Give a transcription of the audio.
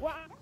Wow.